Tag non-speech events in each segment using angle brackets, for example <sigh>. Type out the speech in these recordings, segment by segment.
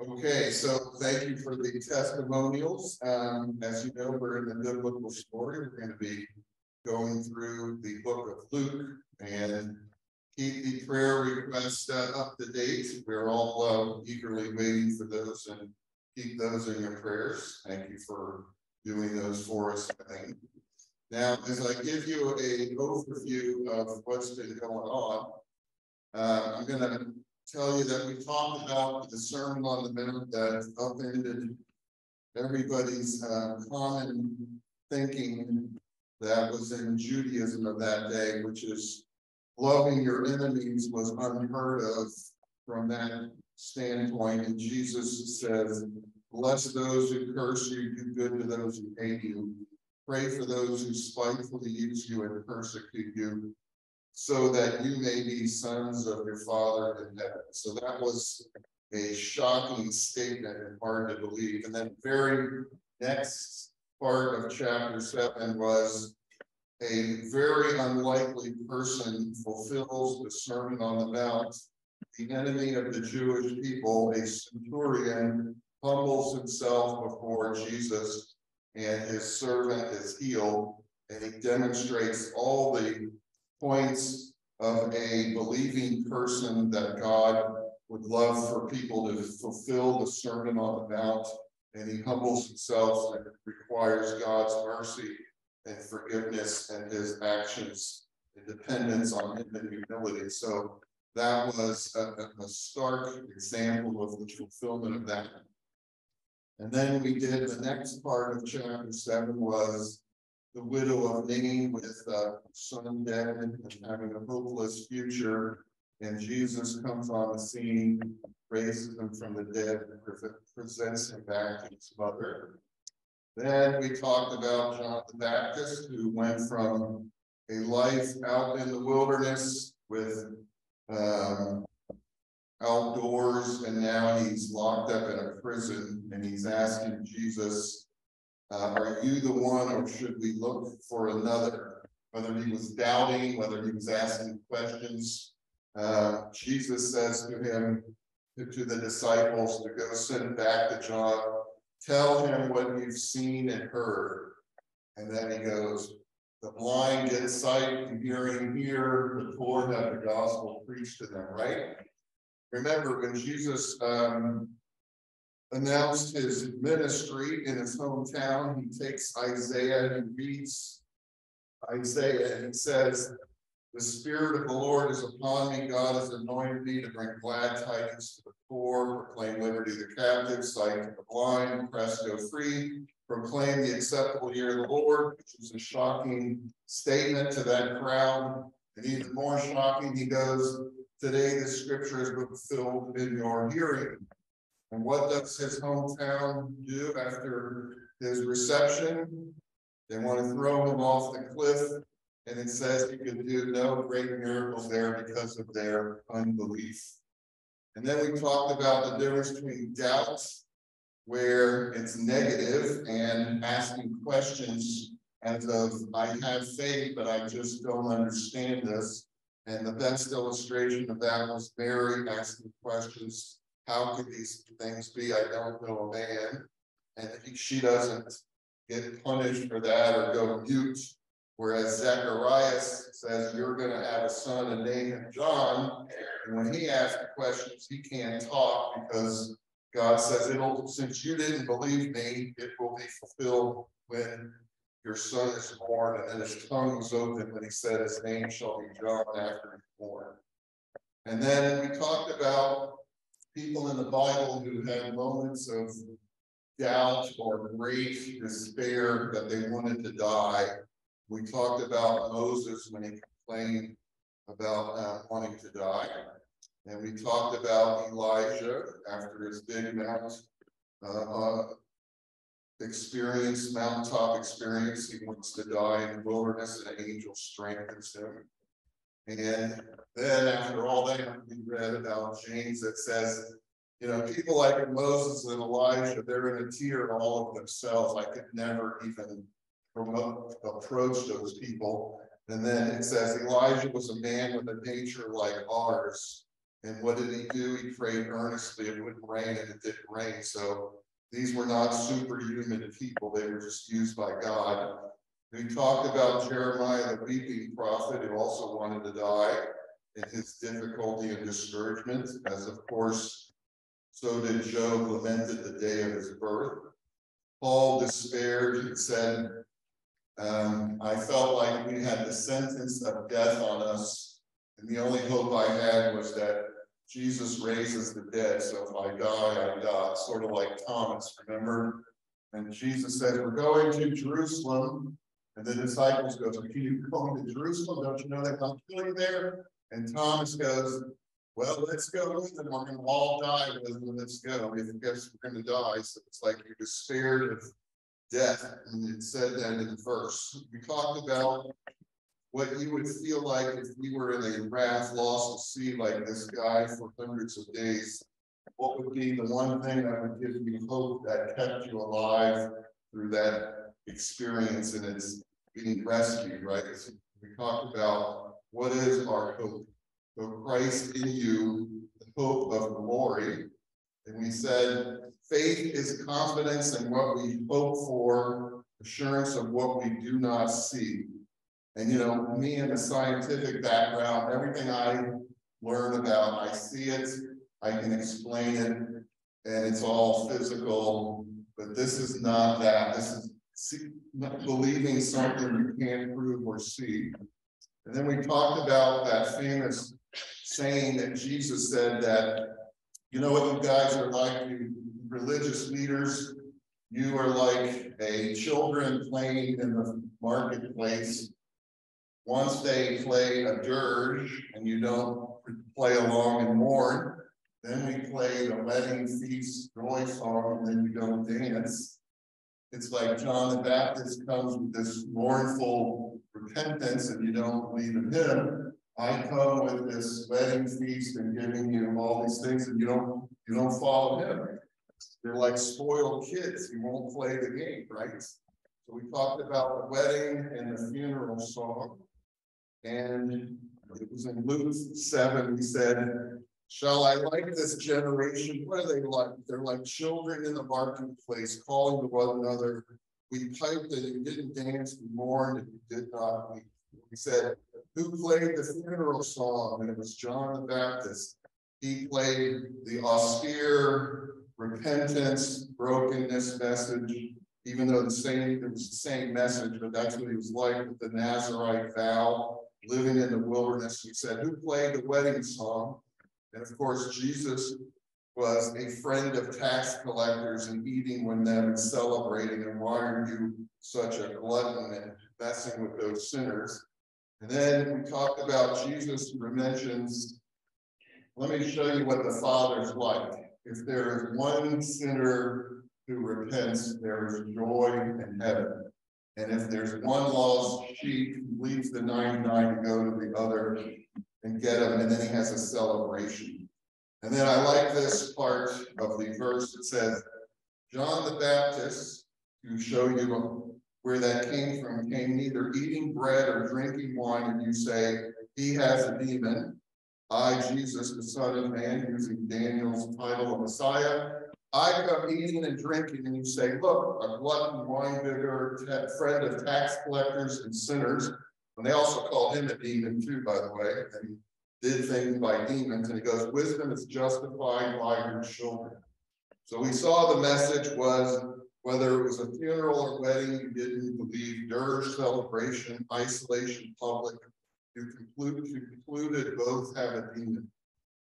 Okay, so thank you for the testimonials. Um, as you know, we're in the biblical story. We're going to be going through the book of Luke and keep the prayer requests uh, up to date. We're all uh, eagerly waiting for those and keep those in your prayers. Thank you for doing those for us. Now, as I give you an overview of what's been going on, uh, I'm going to tell you that we talked about the Sermon on the Mount that upended everybody's uh, common thinking that was in Judaism of that day, which is loving your enemies was unheard of from that standpoint. And Jesus says, bless those who curse you, do good to those who hate you. Pray for those who spitefully use you and persecute you so that you may be sons of your Father in heaven. So that was a shocking statement and hard to believe. And then very next part of chapter seven was a very unlikely person fulfills the Sermon on the Mount. The enemy of the Jewish people, a centurion, humbles himself before Jesus, and his servant is healed. And he demonstrates all the points of a believing person that God would love for people to fulfill the Sermon on the Mount, and he humbles himself and requires God's mercy and forgiveness and his actions and dependence on him and humility. So that was a, a stark example of the fulfillment of that. And then we did the next part of chapter seven was the widow of Nain with uh, son dead and having a hopeless future. And Jesus comes on the scene, raises him from the dead, and pre presents him back to his mother. Then we talked about John the Baptist, who went from a life out in the wilderness with um, outdoors, and now he's locked up in a prison, and he's asking Jesus uh, are you the one, or should we look for another? Whether he was doubting, whether he was asking questions, uh, Jesus says to him, to, the disciples, to go send back to John, tell him what you've seen and heard. And then he goes, the blind get sight, the hearing hear, the poor have the gospel preached to them, right? Remember when Jesus um, announced his ministry in his hometown, he takes Isaiah and reads Isaiah and says, The Spirit of the Lord is upon me. God has anointed me to bring glad tidings to the poor, proclaim liberty to the captives, sight to the blind, press free, proclaim the acceptable year of the Lord, which is a shocking statement to that crowd. And even more shocking, he goes, Today the scripture is fulfilled in your hearing. And what does his hometown do after his reception? They want to throw him off the cliff. And it says he could do no great miracles there because of their unbelief. And then we talked about the difference between doubt, where it's negative, and asking questions as of, I have faith, but I just don't understand this. And the best illustration of that was Mary asking questions how could these things be? I don't know a man. And he, she doesn't get punished for that or go mute. Whereas Zacharias says, You're going to have a son and name him John. And when he asks the questions, he can't talk because God says, It'll, since you didn't believe me, it will be fulfilled when your son is born. And then his tongue was open when he said, His name shall be John after he's born. And then we talked about people in the Bible who had moments of doubt or great despair that they wanted to die. We talked about Moses when he complained about uh, wanting to die. And we talked about Elijah after his big mount uh, uh, experience, mountaintop experience. He wants to die in the wilderness and an angel strengthens him. And then after all that, we read about James that says, you know, people like Moses and Elijah, they're in a tier all of themselves. I could never even promote, approach those people. And then it says Elijah was a man with a nature like ours. And what did he do? He prayed earnestly. It wouldn't rain and it didn't rain. So these were not superhuman people. They were just used by God. We talked about Jeremiah, the weeping prophet, who also wanted to die in his difficulty and discouragement, as of course, so did Job lamented the day of his birth. Paul despaired and said, um, I felt like we had the sentence of death on us, and the only hope I had was that Jesus raises the dead. So if I die, I die. Sort of like Thomas, remember? And Jesus said, We're going to Jerusalem. And the disciples go, Are you <laughs> going to Jerusalem? Don't you know they're not killing there? And Thomas goes, Well, let's go with them. We're going to all die with them. Let's go. If you guess we're going to die. So it's like you're despaired of death. And it said that in the verse. We talked about what you would feel like if you were in a wrath, lost at sea like this guy for hundreds of days. What would be the one thing that would give you hope that kept you alive through that experience and it's being rescued, right? So we talked about what is our hope. So Christ in you, the hope of glory. And we said faith is confidence in what we hope for, assurance of what we do not see. And you know, me in a scientific background, everything I learn about, I see it, I can explain it, and it's all physical. But this is not that. This is see, believing something you can't prove or see. And then we talked about that famous saying that Jesus said that, you know what you guys are like, you religious leaders, you are like a children playing in the marketplace once they play a dirge and you don't play along and mourn, then we play the wedding feast joy song and then you don't dance. It's like John the Baptist comes with this mournful repentance and you don't believe in him. I come with this wedding feast and giving you all these things and you don't you don't follow him. They're like spoiled kids. You won't play the game, right? So we talked about the wedding and the funeral song. And it was in Luke seven, he said, Shall I like this generation? What are they like? They're like children in the marketplace calling to one another. We piped and you didn't dance, we mourned and you did not. He said, Who played the funeral song? And it was John the Baptist. He played the austere repentance, brokenness message, even though the same it was the same message, but that's what he was like with the Nazarite vow living in the wilderness. He said, Who played the wedding song? And of course, Jesus was a friend of tax collectors and eating with them and celebrating. And why are you such a glutton and messing with those sinners? And then we talked about Jesus who mentions, let me show you what the Father's like. If there is one sinner who repents, there is joy in heaven. And if there's one lost sheep, he leaves the 99 to go to the other and get him, and then he has a celebration. And then I like this part of the verse It says, John the Baptist, to show you where that came from, came neither eating bread or drinking wine, and you say, he has a demon. I, Jesus, the Son of Man, using Daniel's title of Messiah, I come eating and drinking, and you say, Look, a glutton, wine bibber, friend of tax collectors and sinners. And they also called him a demon, too, by the way. And he did things by demons. And he goes, Wisdom is justified by her children. So we saw the message was whether it was a funeral or wedding, you didn't believe, dirge, celebration, isolation, public, you concluded, you concluded both have a demon.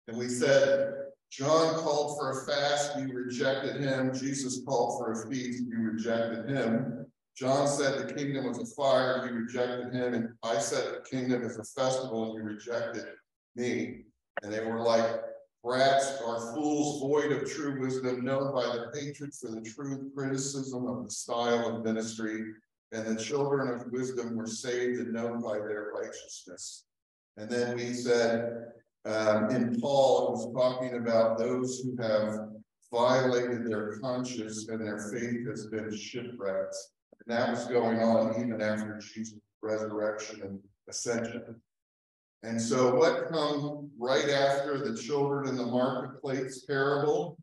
And we said John called for a fast, you rejected him. Jesus called for a feast, you rejected him. John said the kingdom was a fire, you rejected him. And I said the kingdom is a festival, and you rejected me. And they were like brats or fools void of true wisdom, known by the hatred for the truth, criticism of the style of ministry. And the children of wisdom were saved and known by their righteousness. And then we said, um, in Paul, it was talking about those who have violated their conscience and their faith has been shipwrecked. And that was going on even after Jesus' resurrection and ascension. And so what come right after the children in the marketplace parable?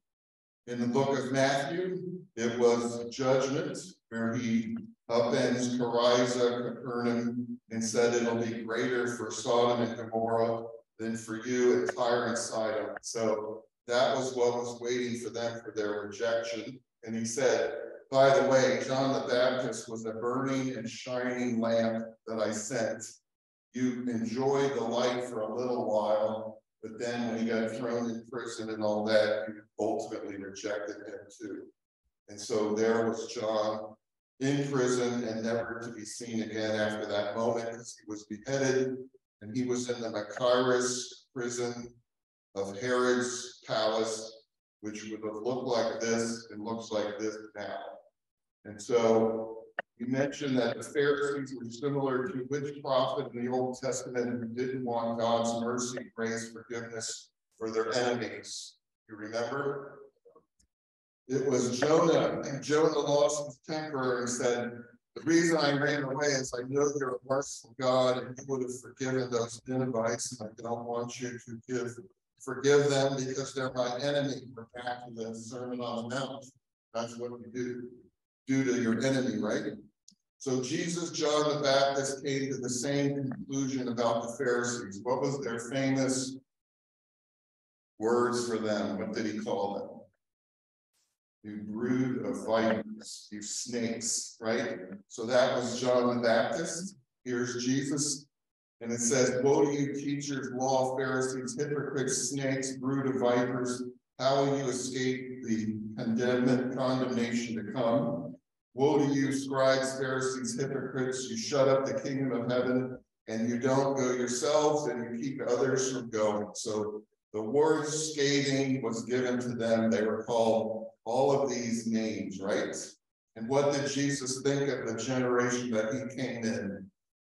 In the book of Matthew, it was judgment where he upends Chorazin, Capernaum, and said it'll be greater for Sodom and Gomorrah than for you at Tyre and Sidon. So that was what was waiting for them for their rejection. And he said, by the way, John the Baptist was a burning and shining lamp that I sent. You enjoyed the light for a little while, but then when he got thrown in prison and all that, you ultimately rejected him too. And so there was John in prison and never to be seen again after that moment because he was beheaded and he was in the Machaerus prison of Herod's palace, which would have looked like this and looks like this now. And so we mentioned that the Pharisees were similar to which prophet in the Old Testament who didn't want God's mercy, grace, forgiveness for their enemies. You remember? It was Jonah, and Jonah lost his temper and said, the reason I ran away is I know you're a merciful God and you would have forgiven those Ninevites, and I don't want you to give forgive them because they're my enemy. We're back to the Sermon on the Mount. That's what we do, do to your enemy, right? So Jesus, John the Baptist came to the same conclusion about the Pharisees. What was their famous words for them? What did he call them? You brood of vipers, you snakes, right? So that was John the Baptist. Here's Jesus. And it says, Woe to you, teachers, law, Pharisees, hypocrites, snakes, brood of vipers. How will you escape the condemnation to come? Woe to you, scribes, Pharisees, hypocrites. You shut up the kingdom of heaven and you don't go yourselves and you keep others from going. So the word scathing was given to them. They were called all of these names, right? And what did Jesus think of the generation that he came in?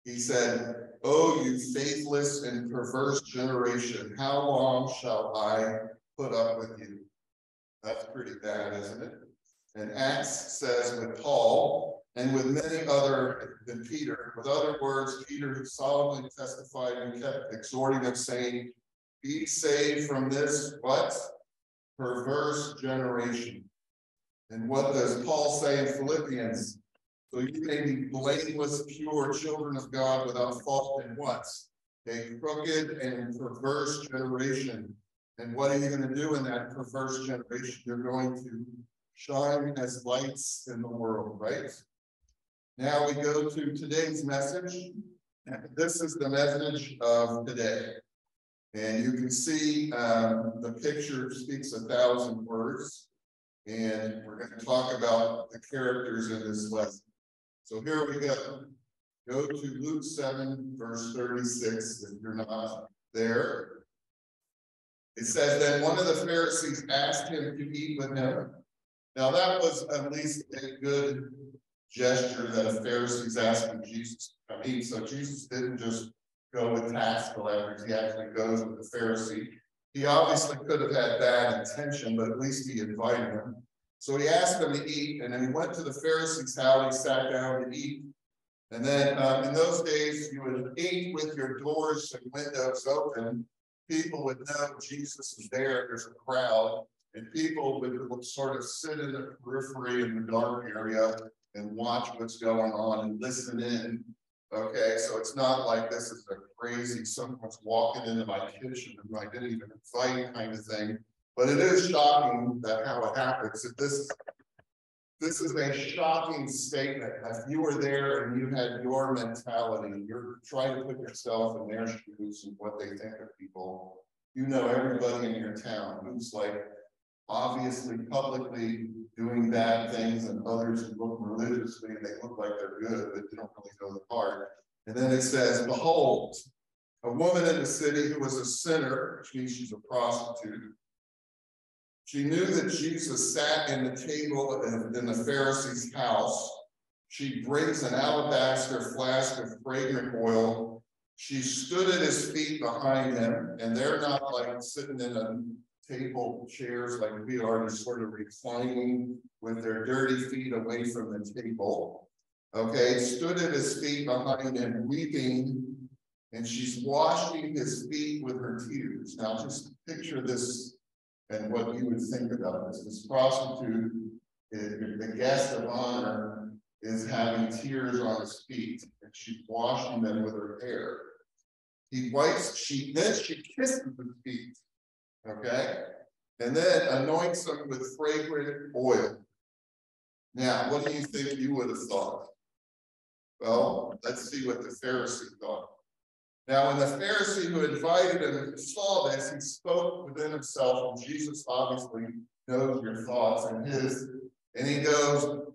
He said, Oh, you faithless and perverse generation, how long shall I put up with you? That's pretty bad, isn't it? And Acts says with Paul and with many other than Peter, with other words, Peter solemnly testified and kept exhorting them, saying, Be saved from this what? perverse generation. And what does Paul say in Philippians? So you may be blameless, pure children of God without fault in what? A crooked and perverse generation. And what are you going to do in that perverse generation? You're going to shine as lights in the world, right? Now we go to today's message. And this is the message of today. And you can see um, the picture speaks a thousand words. And we're going to talk about the characters in this lesson. So here we go. Go to Luke 7, verse 36, if you're not there. It says that one of the Pharisees asked him to eat with him. Now, that was at least a good gesture that a Pharisee's asking Jesus to come eat. So Jesus didn't just go with tax collectors. He actually goes with the Pharisee. He obviously could have had bad intention, but at least he invited him. So he asked him to eat, and then he went to the Pharisee's house. He sat down to eat. And then um, in those days, you would eat with your doors and windows open. People would know Jesus is there. There's a crowd, and people would, sort of sit in the periphery in the dark area and watch what's going on and listen in Okay, so it's not like this is a crazy, someone's walking into my kitchen and I didn't even invite kind of thing. But it is shocking that how it happens. This, this is a shocking statement. If you were there and you had your mentality, you're trying to put yourself in their shoes and what they think of people. You know everybody in your town who's like obviously publicly doing bad things and others who look religiously and they look like they're good, but they don't really know the heart. And then it says, Behold, a woman in the city who was a sinner, which means she's a prostitute. She knew that Jesus sat in the table in, in the Pharisee's house. She brings an alabaster flask of fragrant oil. She stood at his feet behind him, and they're not like sitting in a table chairs like we are, sort of reclining with their dirty feet away from the table. Okay, stood at his feet behind him, weeping. and she's washing his feet with her tears. Now just picture this and what you would think about this. This prostitute, the guest of honor, is having tears on his feet, and she's washing them with her hair. He wipes, she then she kisses his feet, okay, and then anoints them with fragrant oil. Now, what do you think you would have thought? Well, let's see what the Pharisee thought. Now, when the Pharisee who invited him saw this, he spoke within himself, and Jesus obviously knows your thoughts and his, and he goes,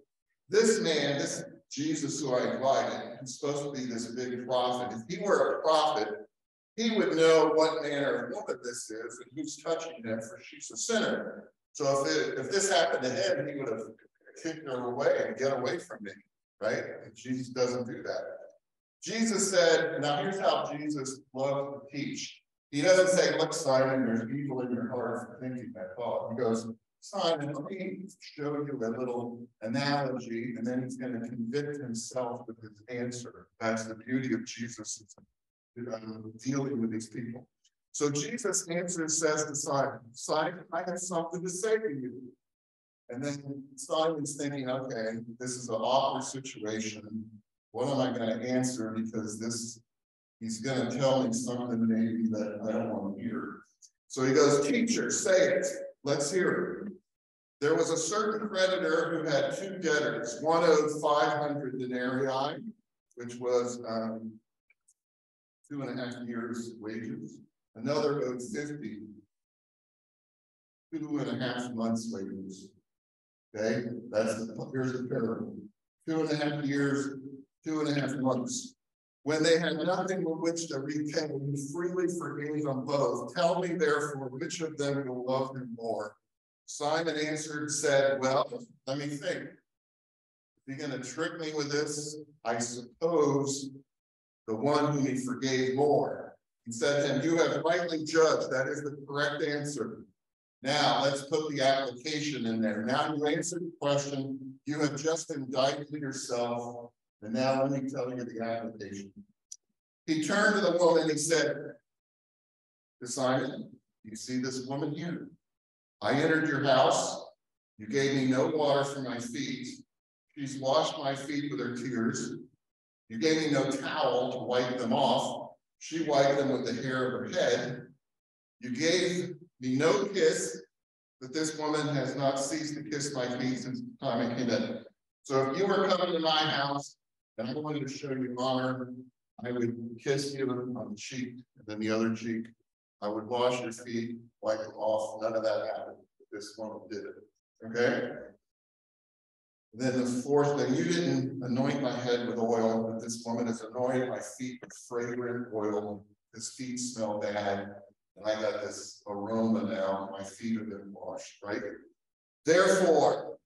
This man, this Jesus who I invited, he's supposed to be this big prophet. If he were a prophet, he would know what manner of woman this is and who's touching them, for she's a sinner. So if it, if this happened to him, he would have kicked her away and get away from me right? And Jesus doesn't do that. Jesus said, now here's how Jesus loves to teach. He doesn't say, look, Simon, there's evil in your heart for thinking that thought. He goes, Simon, let me show you a little analogy, and then he's going to convict himself with his answer. That's the beauty of Jesus um, dealing with these people. So Jesus answers, says to Simon, Simon, I have something to say to you. And then Simon's thinking, okay, this is an awkward situation. What am I going to answer? Because this, he's going to tell me something maybe that I don't want to hear. So he goes, teacher, say it. Let's hear it. There was a certain creditor who had two debtors. One owed 500 denarii, which was um, two and a half years' wages. Another owed 50, two and a half months' wages. Okay, that's the, here's the parable. Two and a half years, two and a half months. When they had nothing with which to repay, he freely forgave them both. Tell me therefore which of them will love him more. Simon answered, said, Well, let me think. If you're going to trick me with this, I suppose the one whom he forgave more. He said to him, You have rightly judged. That is the correct answer. Now let's put the application in there. Now you answered the question. You have just indicted yourself. And now let me tell you the application. He turned to the woman and he said, Simon, you see this woman here? I entered your house. You gave me no water for my feet. She's washed my feet with her tears. You gave me no towel to wipe them off. She wiped them with the hair of her head. You gave me no kiss, but this woman has not ceased to kiss my feet since the time I came in. So if you were coming to my house and I wanted to show you honor, I would kiss you on the cheek and then the other cheek. I would wash your feet, wipe them off. None of that happened. This woman did it. Okay? Then the fourth thing, you didn't anoint my head with oil, but this woman has anointed my feet with fragrant oil. His feet smell bad and I got this aroma now, my feet have been washed, right? Therefore,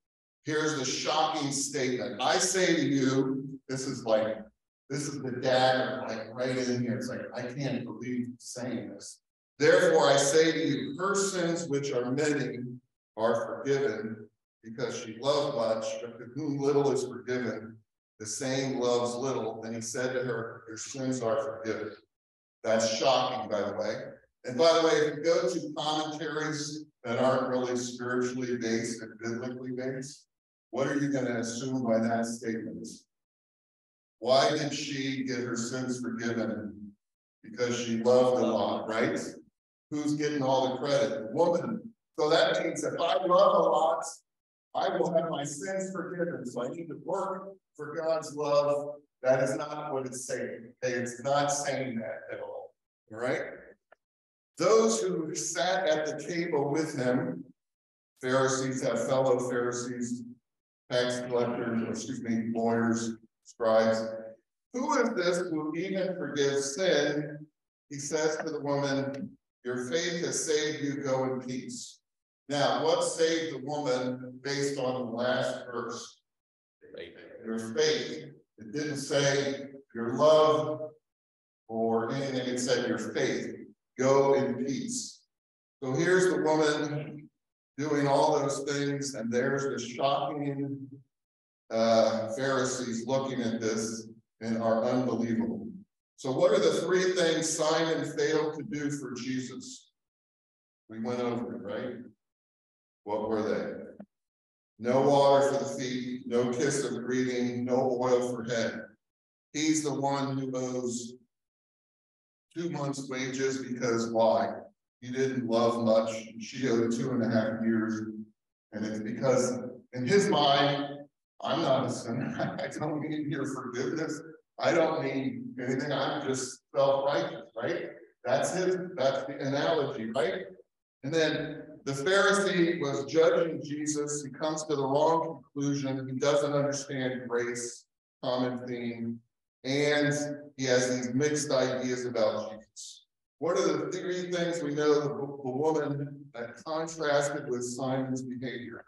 here's the shocking statement. I say to you, this is like, this is the dagger, like right in here. It's like, I can't believe saying this. Therefore, I say to you, her sins, which are many, are forgiven because she loved much, but to whom little is forgiven, the same loves little. And he said to her, Your sins are forgiven. That's shocking, by the way. And by the way, if you go to commentaries that aren't really spiritually based and biblically based, what are you going to assume by that statement? Why did she get her sins forgiven? Because she loved a lot, right? Who's getting all the credit? The woman. So that means if I love a lot, I will have my sins forgiven. So I need to work for God's love. That is not what it's saying. It's not saying that at all. All right. Those who sat at the table with him, Pharisees have fellow Pharisees, tax collectors, or excuse me, lawyers, scribes. Who is this who even forgives sin? He says to the woman, Your faith has saved you, go in peace. Now, what saved the woman based on the last verse? Faith. Your faith. It didn't say your love or anything, it said your faith. Go in peace. So here's the woman doing all those things, and there's the shocking uh, Pharisees looking at this and are unbelievable. So what are the three things Simon failed to do for Jesus? We went over it, right? What were they? No water for the feet, no kiss of greeting, no oil for head. He's the one who owes two months' wages because why? He didn't love much. She owed two and a half years. And it's because in his mind, I'm not a sinner. <laughs> I don't need your forgiveness. I don't need anything. I'm just self-righteous, right? That's his, that's the analogy, right? And then the Pharisee was judging Jesus. He comes to the wrong conclusion. He doesn't understand grace, common theme, and he has these mixed ideas about Jesus. What are the three things we know the, the woman that contrasted with Simon's behavior?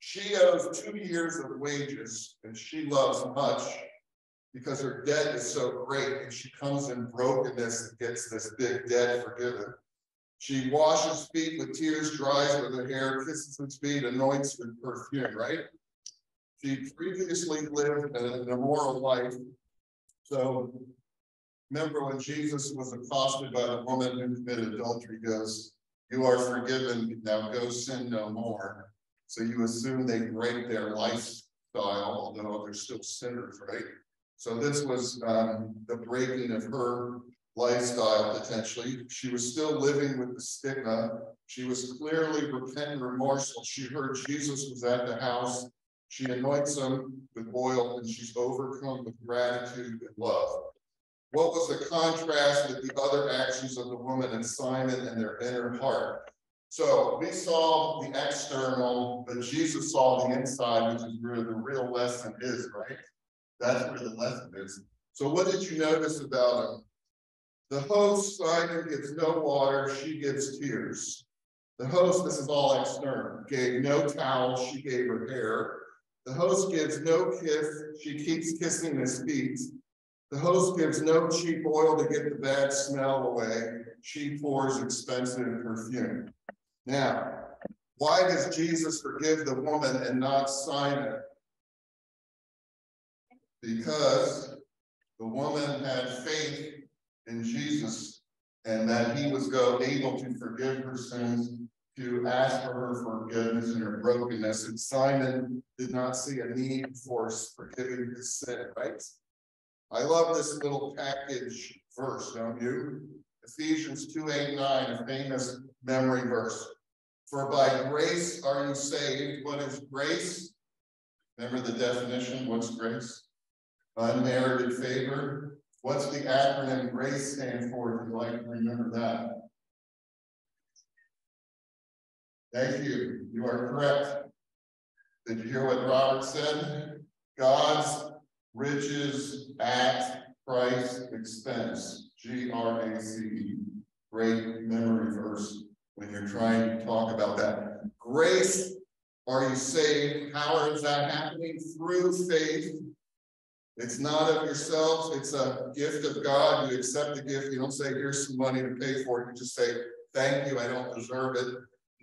She owes two years of wages and she loves much because her debt is so great and she comes in brokenness and gets this big debt forgiven. She washes feet with tears, dries with her hair, kisses his feet, anoints with perfume, right? She previously lived an immoral life. So remember when Jesus was accosted by the woman who committed adultery, goes, You are forgiven, now go sin no more. So you assume they break their lifestyle, although they're still sinners, right? So this was um, the breaking of her lifestyle potentially. She was still living with the stigma. She was clearly repentant, remorseful. She heard Jesus was at the house. She anoints him with oil and she's overcome with gratitude and love. What was the contrast with the other actions of the woman and Simon and their inner heart? So we saw the external, but Jesus saw the inside, which is where the real lesson is, right? That's where the lesson is. So what did you notice about him? The host, Simon, gives no water, she gives tears. The host, this is all external, gave no towel, she gave her hair. The host gives no kiss, she keeps kissing his feet. The host gives no cheap oil to get the bad smell away. She pours expensive perfume. Now, why does Jesus forgive the woman and not Simon? Because the woman had faith in Jesus and that he was go, able to forgive her sins, to ask for her forgiveness and her brokenness. And Simon did not see a need for forgiving his sin, right? I love this little package verse, don't you? Ephesians 2 8 9, a famous memory verse. For by grace are you saved. What is grace? Remember the definition? What's grace? Unmerited favor, What's the acronym GRACE stand for, if you'd like to remember that? Thank you. You are correct. Did you hear what Robert said? God's riches at Christ's expense. G-R-A-C-E. Great memory verse when you're trying to talk about that. Grace, are you saved? How is that happening? Through faith it's not of yourselves, it's a gift of God. You accept the gift. You don't say, here's some money to pay for it. You just say, thank you, I don't deserve it.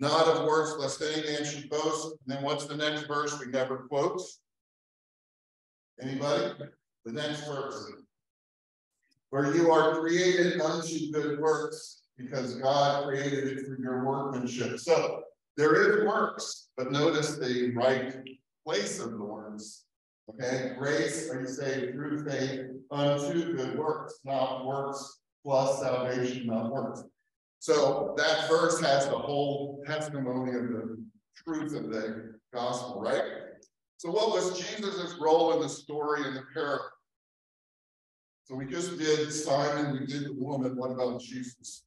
Not of works, lest any man should boast. And then what's the next verse we never quote? Anybody? The next verse. Where you are created unto good works, because God created it for your workmanship. So there is works, but notice the right place of the works. Okay, grace, are you saved through faith unto good works, not works plus salvation, not works. So that verse has the whole testimony of the truth of the gospel, right? So what was Jesus's role in the story in the parable? So we just did Simon, we did the woman. What about Jesus?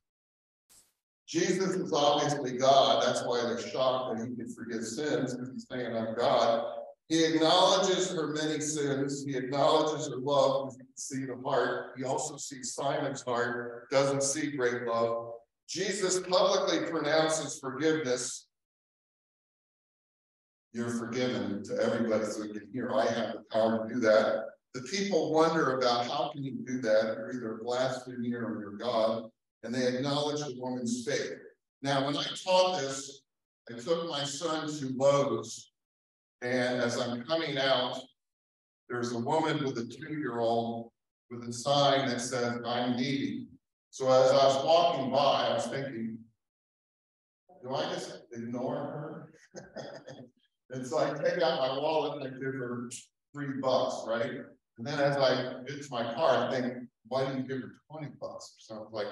Jesus is obviously God. That's why they're shocked that he can forgive sins because he's saying I'm God. He acknowledges her many sins. He acknowledges her love he can see the heart. He also sees Simon's heart, doesn't see great love. Jesus publicly pronounces forgiveness. You're forgiven to everybody so you can hear, I have the power to do that. The people wonder about how can you do that? You're either blaspheming or you're God. And they acknowledge the woman's faith. Now, when I taught this, I took my son to Lowe's and as I'm coming out, there's a woman with a two-year-old with a sign that says, I'm needy. So as I was walking by, I was thinking, do I just ignore her? and so I take out my wallet and I give her three bucks, right? And then as I get to my car, I think, why didn't you give her 20 bucks or something like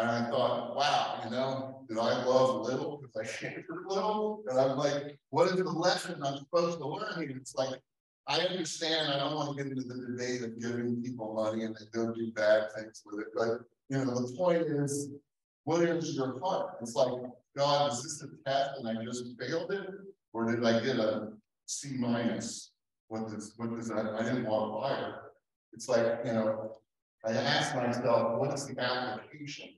and I thought, wow, you know, did I love little because I her little? And I'm like, what is the lesson I'm supposed to learn? It's like, I understand, I don't want to get into the debate of giving people money and they don't do bad things with it, but you know, the point is, what is your heart? It's like, God, is this a test and I just failed it? Or did I get a C minus? What does, what does that, I didn't want fire. It's like, you know, I ask myself, what is the application?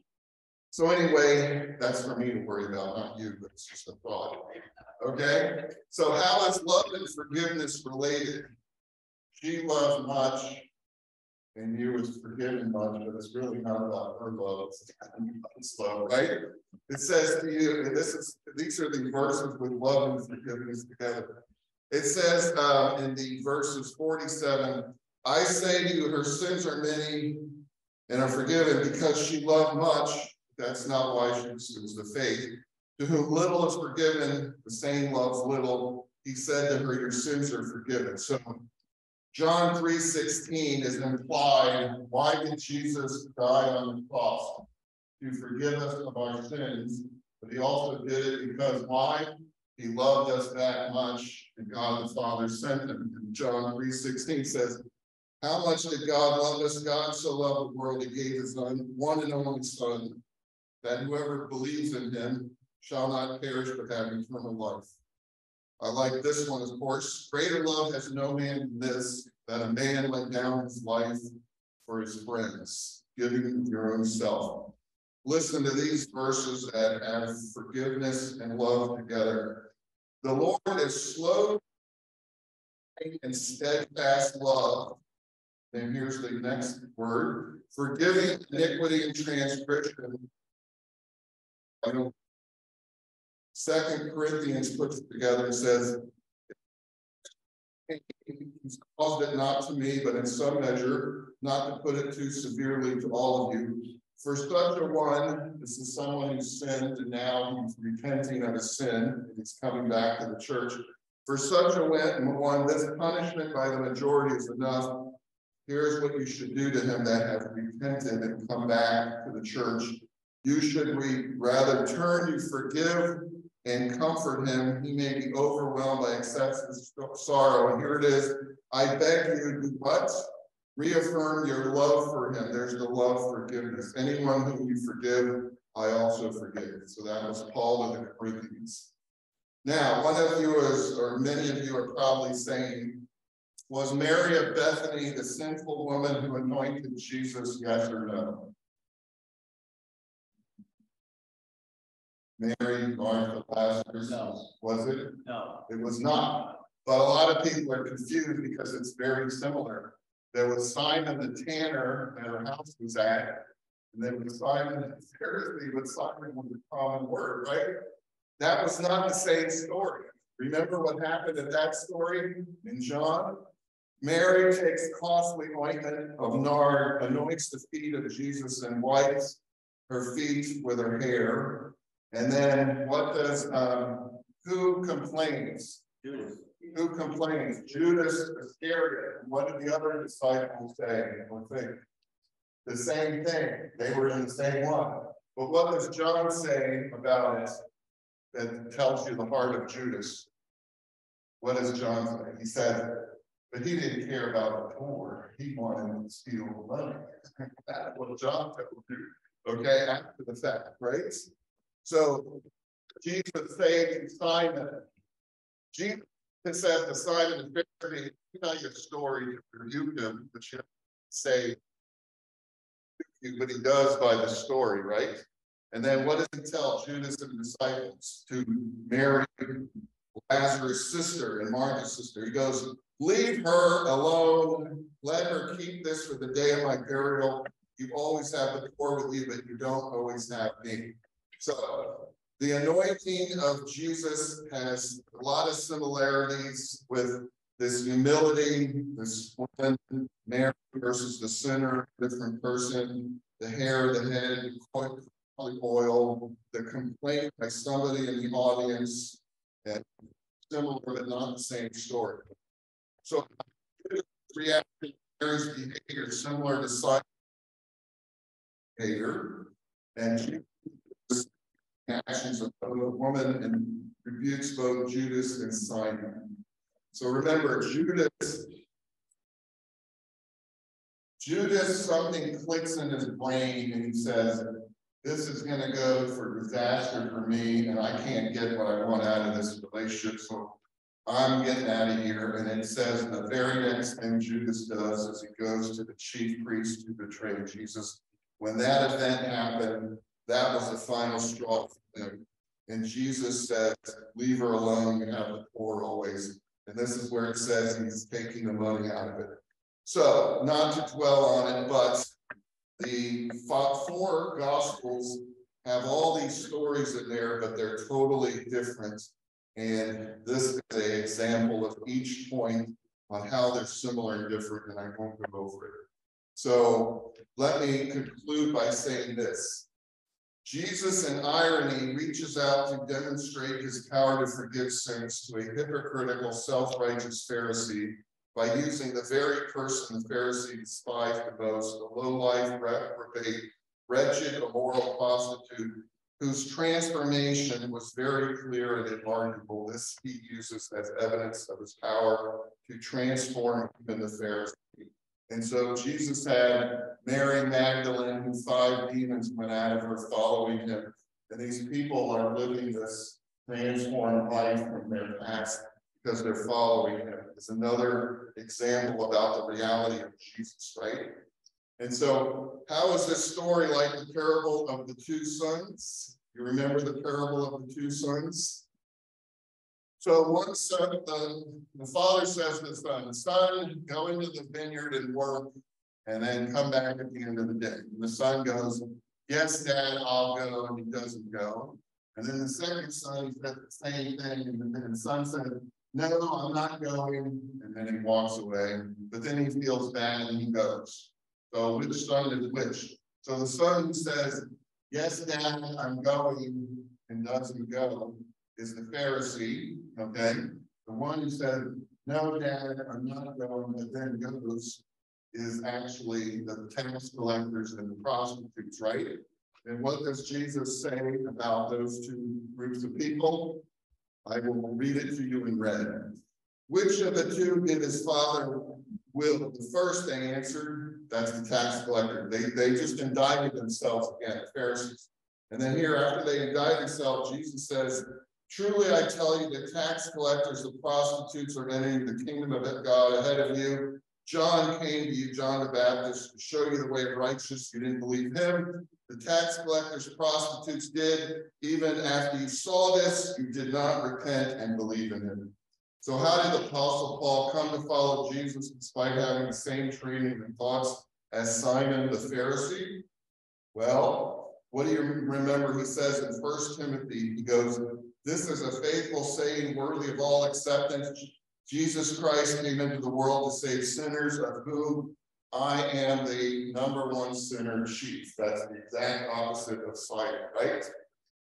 So anyway, that's for me to worry about, not you, but it's just a thought. Okay, so how is love and forgiveness related? She loved much, and you was forgiven much, but it's really not about her love, it's love, right? It says to you, and this is these are the verses with love and forgiveness together. It says uh, in the verses 47, I say to you, her sins are many and are forgiven because she loved much. That's not why she pursues the faith. To whom little is forgiven, the same loves little. He said to her, Your sins are forgiven. So John 3 16 is implied. Why did Jesus die on the cross? To forgive us of our sins. But he also did it because why? He loved us that much, and God the Father sent him. And John 3 16 says, How much did God love us? God so loved the world, he gave his one and only Son, that whoever believes in him shall not perish but have eternal life. I like this one, of course. Greater love has no man than this, that a man laid down his life for his friends, giving your own self. Listen to these verses that have forgiveness and love together. The Lord is slow and steadfast love. And here's the next word forgiving iniquity and transgression Second Corinthians puts it together and says, He's caused it not to me, but in some measure, not to put it too severely to all of you. For such a one, this is someone who sinned and now he's repenting of his sin and he's coming back to the church. For such a one, this punishment by the majority is enough. Here's what you should do to him that have repented and come back to the church. You should rather turn to forgive and comfort him. He may be overwhelmed by excessive sorrow. And here it is. I beg you to what? Reaffirm your love for him. There's the love forgiveness. Anyone whom you forgive, I also forgive. So that was Paul to the Corinthians. Now, one of you is, or many of you are probably saying, was Mary of Bethany the sinful woman who anointed Jesus? Yes or no? Mary, Martha, Lazarus? No. Was it? No. It was not. But a lot of people are confused because it's very similar. There was Simon the tanner that her house was at, and there was Simon the Pharisee, but Simon was a common word, right? That was not the same story. Remember what happened in that story in John? Mary takes costly ointment of nard, anoints the feet of Jesus, and wipes her feet with her hair. And then what does, um, who complains? Judas. Who complains? Judas Iscariot. What did the other disciples say or think? The same thing. They were in the same one. But what does John say about it that tells you the heart of Judas? What does John say? He said, but he didn't care about the poor. He wanted to steal the money. <laughs> That's what John told you. Okay, after the fact, right? So Jesus saying to Simon, Jesus said to Simon the Pharisee, tell your story to rebuke him, but you say, but he does by the story, right? And then what does he tell Judas and the disciples to Mary, Lazarus' sister and Martha's sister? He goes, Leave her alone. Let her keep this for the day of my burial. You always have the poor with you, but you don't always have me. So the anointing of Jesus has a lot of similarities with this humility, this woman, Mary versus the sinner, different person, the hair, the head, oil, the complaint by somebody in the audience, and similar but not the same story. So reaction, Mary's behavior similar to Simon behavior, and actions of a woman and rebukes both Judas and Simon. So remember, Judas, Judas, something clicks in his brain and he says, this is going to go for disaster for me and I can't get what I want out of this relationship. So I'm getting out of here. And it says the very next thing Judas does is he goes to the chief priest who betrayed Jesus. When that event happened, that was the final straw for him. And Jesus says, leave her alone, you have the poor always. And this is where it says he's taking the money out of it. So, not to dwell on it, but the four gospels have all these stories in there, but they're totally different. And this is an example of each point on how they're similar and different, and I won't go over it. So let me conclude by saying this. Jesus, in irony, reaches out to demonstrate his power to forgive sins to a hypocritical, self righteous Pharisee by using the very person the Pharisee despised the most, a low life, reprobate, wretched, immoral prostitute, whose transformation was very clear and inarguable. This he uses as evidence of his power to transform even the Pharisee. And so Jesus had Mary Magdalene, who five demons went out of her following him. And these people are living this transformed life from their past because they're following him. It's another example about the reality of Jesus, right? And so, how is this story like the parable of the two sons? You remember the parable of the two sons? So one son, the, the father says to the son, son, go into the vineyard and work, and then come back at the end of the day. And the son goes, yes, dad, I'll go, and he doesn't go. And then the second son, said the same thing, and then the son said, no, I'm not going, and then he walks away. But then he feels bad and he goes. So which son is which? So the son says, yes, dad, I'm going, and doesn't go, is the Pharisee, okay? The one who said, no, dad, I'm not going, but then goes, is actually the tax collectors and the prostitutes, right? And what does Jesus say about those two groups of people? I will read it to you in red. Which of the two did his father will? The first they answered, that's the tax collector. They, they just indicted themselves again, the Pharisees. And then here, after they indict themselves, Jesus says, Truly I tell you, the tax collectors, the prostitutes are entering the kingdom of God ahead of you. John came to you, John the Baptist, to show you the way of righteousness. You didn't believe him. The tax collectors, prostitutes did. Even after you saw this, you did not repent and believe in him. So how did the Apostle Paul come to follow Jesus despite having the same training and thoughts as Simon the Pharisee? Well, what do you remember he says in First Timothy? He goes, this is a faithful saying worthy of all acceptance. Jesus Christ came into the world to save sinners, of whom I am the number one sinner chief. That's the exact opposite of Simon, right?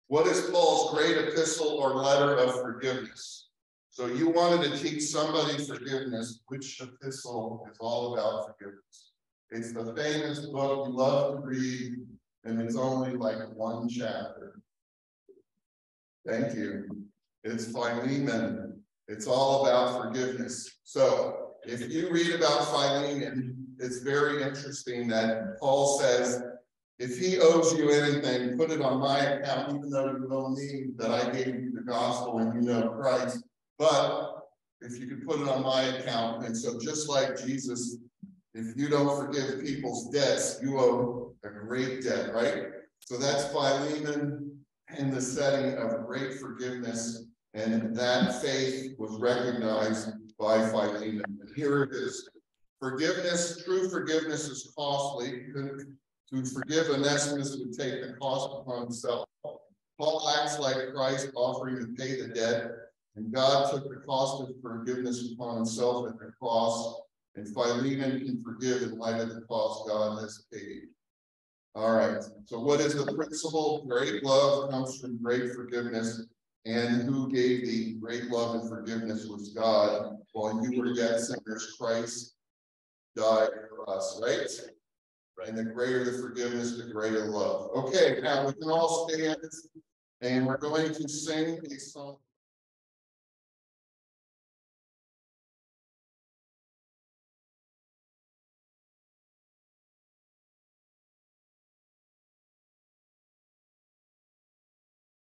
What is Paul's great epistle or letter of forgiveness? So you wanted to teach somebody forgiveness. Which epistle is all about forgiveness? It's the famous book you love to read, and it's only like one chapter. Thank you. It's Philemon. It's all about forgiveness. So if you read about Philemon, it's very interesting that Paul says, if he owes you anything, put it on my account, even though you know need that I gave you the gospel and you know Christ. But if you could put it on my account, and so just like Jesus, if you don't forgive people's debts, you owe a great debt, right? So that's Philemon in the setting of great forgiveness, and that faith was recognized by Philemon. And here it is. Forgiveness, true forgiveness is costly. To forgive Onesimus would take the cost upon himself. Paul acts like Christ offering to pay the debt, And God took the cost of forgiveness upon himself at the cross, and Philemon can forgive in light of the cost God has paid. All right, so what is the principle? Great love comes from great forgiveness. And who gave the great love and forgiveness was God, while you were yet sinners, Christ died for us, right? And the greater the forgiveness, the greater love. Okay, now we can all stand and we're going to sing a song.